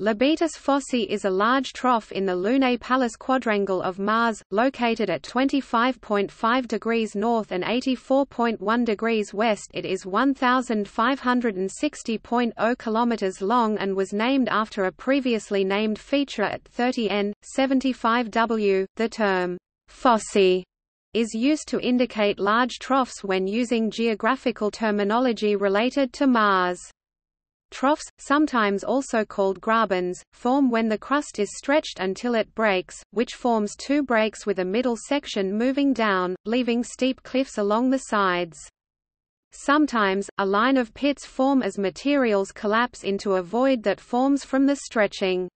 Labeatis Fossae is a large trough in the Lunae Palus quadrangle of Mars, located at 25.5 degrees north and 84.1 degrees west. It is 1,560.0 kilometers long and was named after a previously named feature at 30N, 75W. The term Fossae is used to indicate large troughs when using geographical terminology related to Mars. Troughs, sometimes also called grabens, form when the crust is stretched until it breaks, which forms two breaks with a middle section moving down, leaving steep cliffs along the sides. Sometimes, a line of pits form as materials collapse into a void that forms from the stretching.